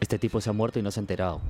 Este tipo se ha muerto y no se ha enterado.